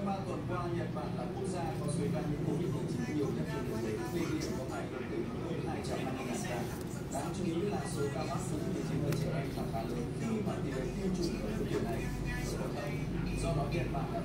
Trong 3 tuần qua, Nhật Bản là quốc gia có số ca nhiễm COVID-19 nhiều nhất trên thế giới, ghi điểm có ngày lên tới hơn 250.000 ca. Đáng chú ý là số ca mắc COVID-19 ở trẻ em là khá lớn khi mà tỷ lệ tiêm chủng ở thời điểm này rất là thấp. Do đó, Nhật Bản đã